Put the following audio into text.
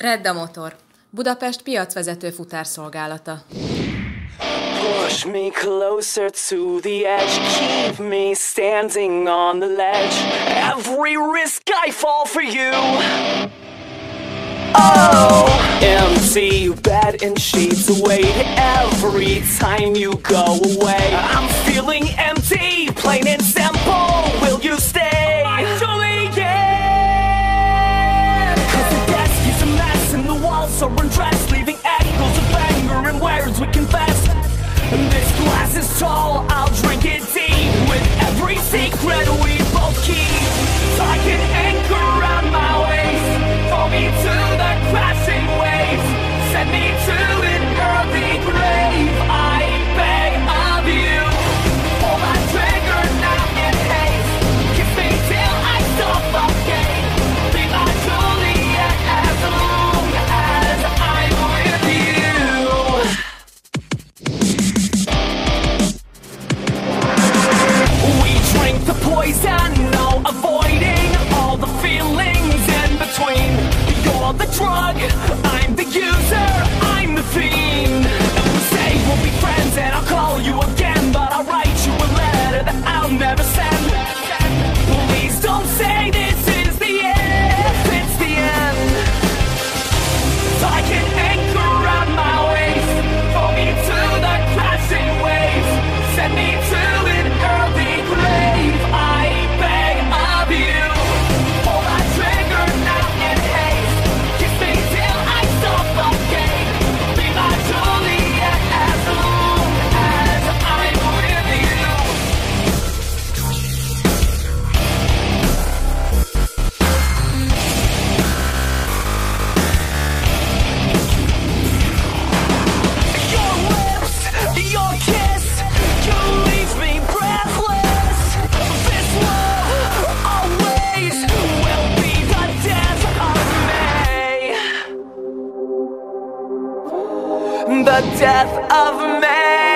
Redda Motor. Budapest piacvezető futárszolgálata. Push me closer to the edge. Keep me standing on the ledge. Every risk I fall for you. Oh, empty bed and sheets every time you go away. I'm tall shrug the death of man.